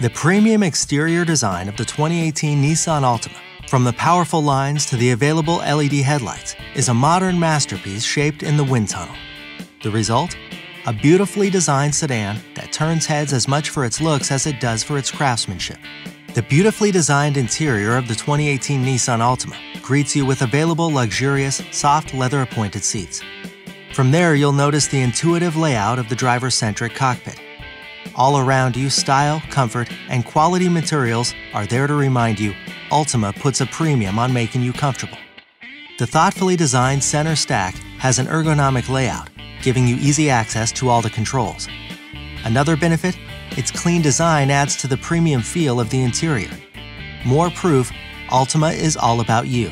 The premium exterior design of the 2018 Nissan Altima, from the powerful lines to the available LED headlights, is a modern masterpiece shaped in the wind tunnel. The result? A beautifully designed sedan that turns heads as much for its looks as it does for its craftsmanship. The beautifully designed interior of the 2018 Nissan Altima greets you with available luxurious, soft leather appointed seats. From there, you'll notice the intuitive layout of the driver centric cockpit. All around you, style, comfort, and quality materials are there to remind you Altima puts a premium on making you comfortable. The thoughtfully designed center stack has an ergonomic layout, giving you easy access to all the controls. Another benefit its clean design adds to the premium feel of the interior. More proof Altima is all about you.